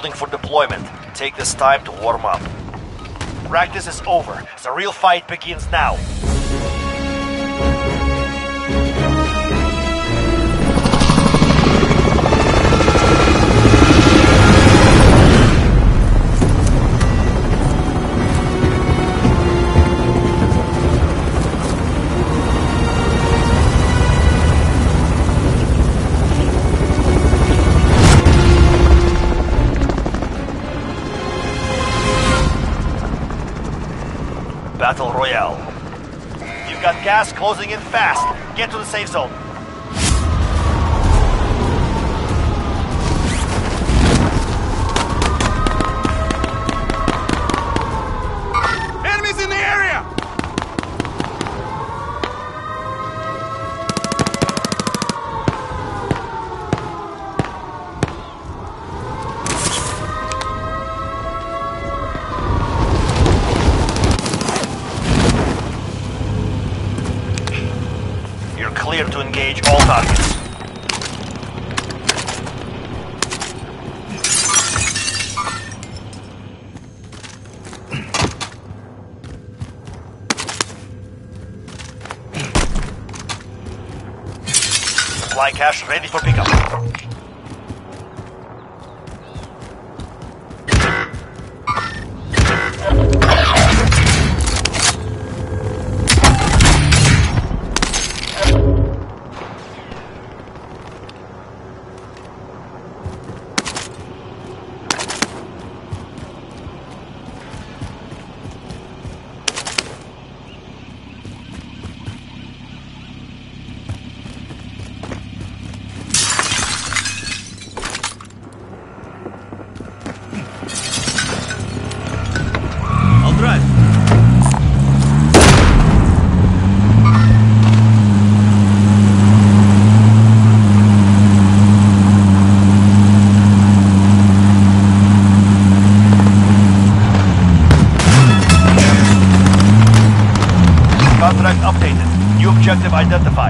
holding for deployment. Take this time to warm up. Practice is over. The real fight begins now. Battle Royale. You've got gas closing in fast. Get to the safe zone. Clear to engage all targets. Supply cache ready for pickup. Objective identified.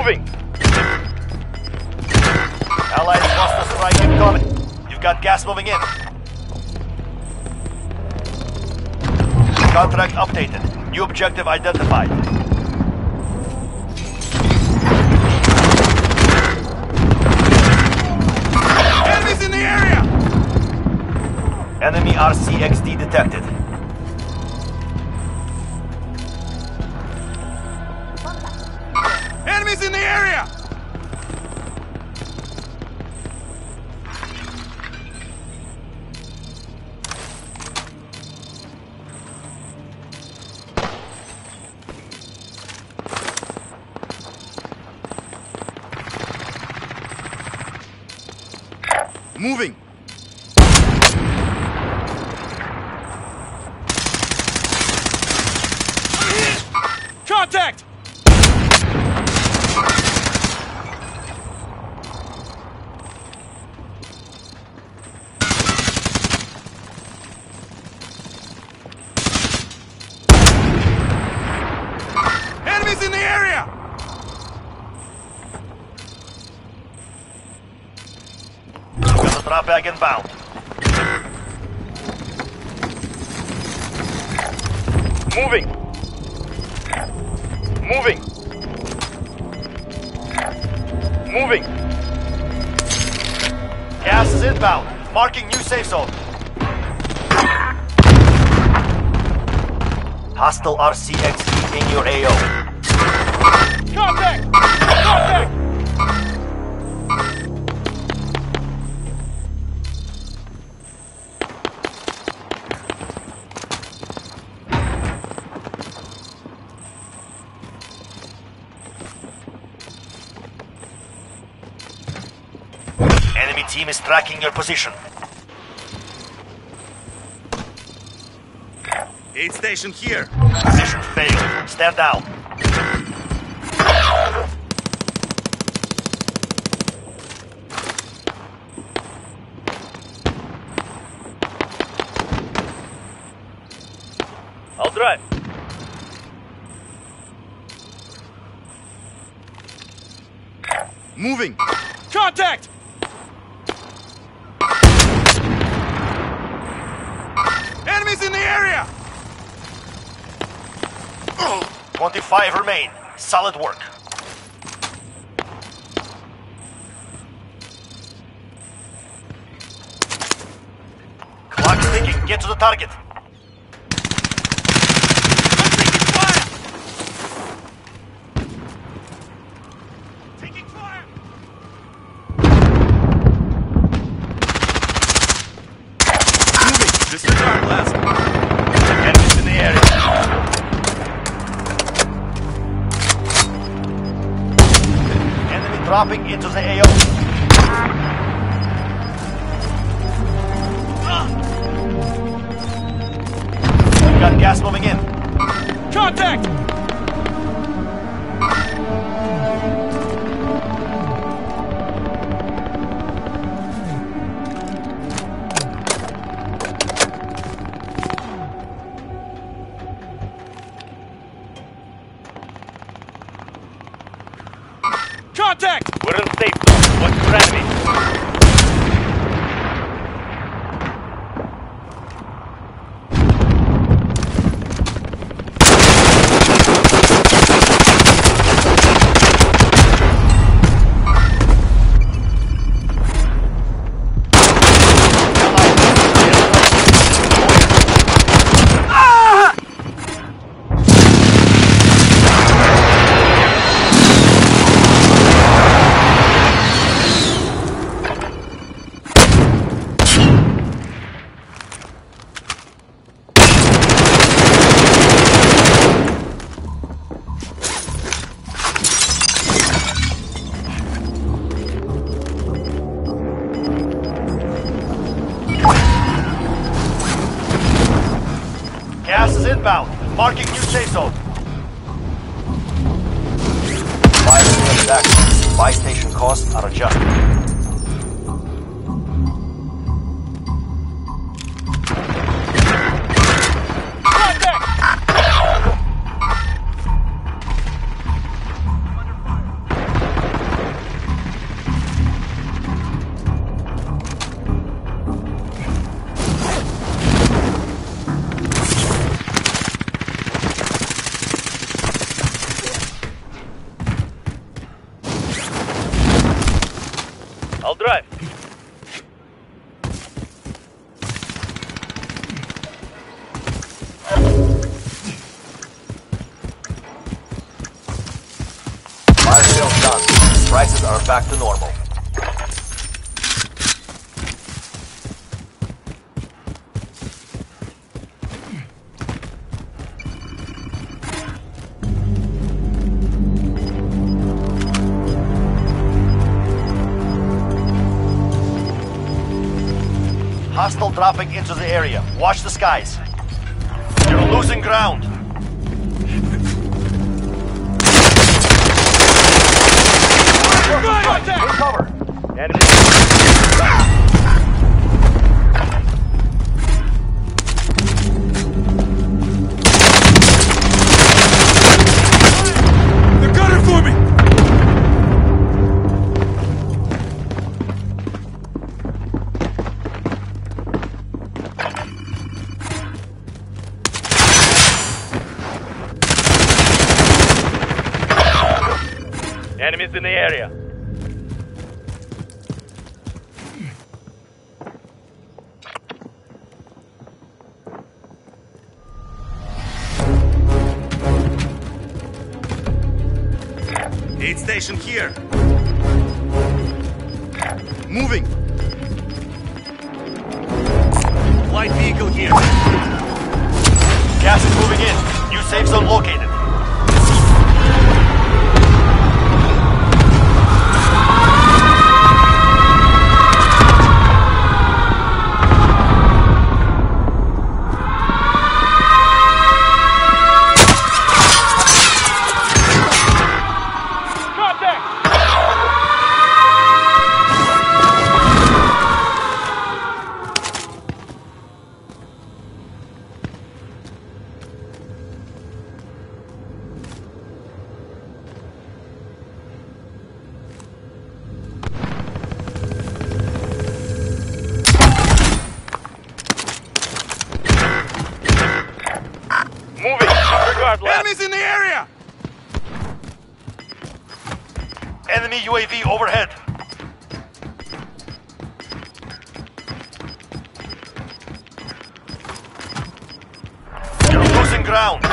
Moving. Allied cluster strike incoming. You've got gas moving in. Contract updated. New objective identified. Enemies in the area! Enemy RCXD detected. In the area! Moving. Moving. Moving. Gas is inbound. Marking new safe zone. Hostile RCXD in your AO. Contact! Team is tracking your position. Aid station here. Position failed. Stand down. I'll drive. Moving. Contact! Enemies in the area! 25 remain. Solid work. Clock ticking. Get to the target. Dropping into the AO. Got gas moving in. Contact! Contact! We're in safe zone. Watch for enemy. Marking new safe zone. Fire station costs are adjusted. Hostile dropping into the area. Watch the skies. You're losing ground. Contact! Take cover. Enemy. Station here. Moving. Light vehicle here. Gas is moving in. New safe zone located. Enemy UAV overhead. Losing ground.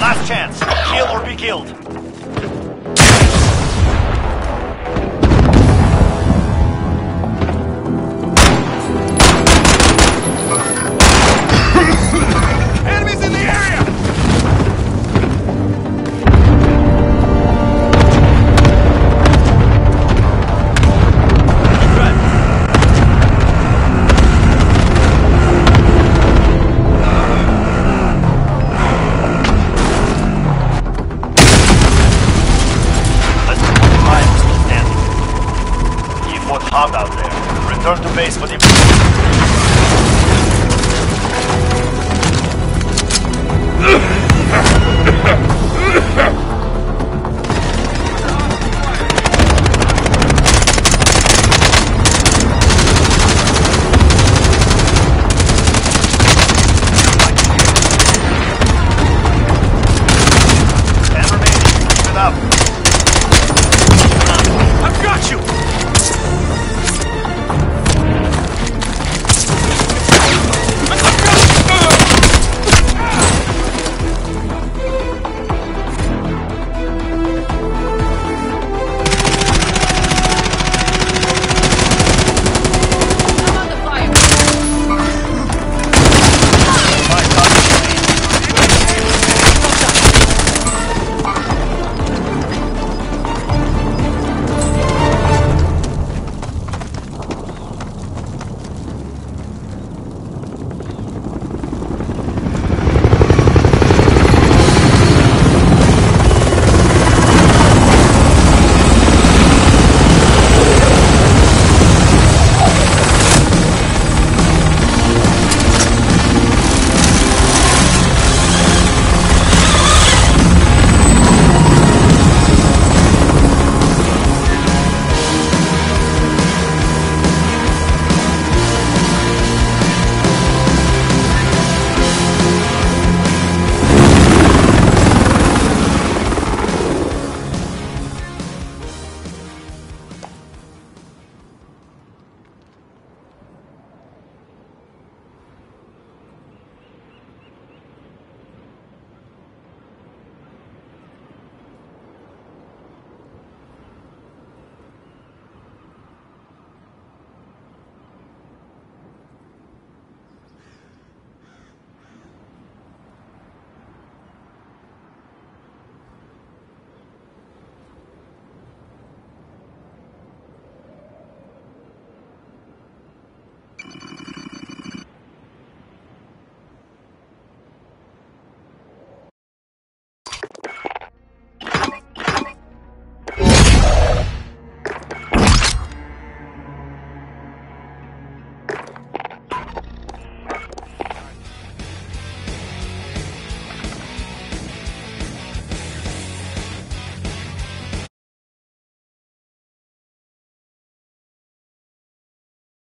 Last chance. Kill or be killed. Return to base for deployment. up.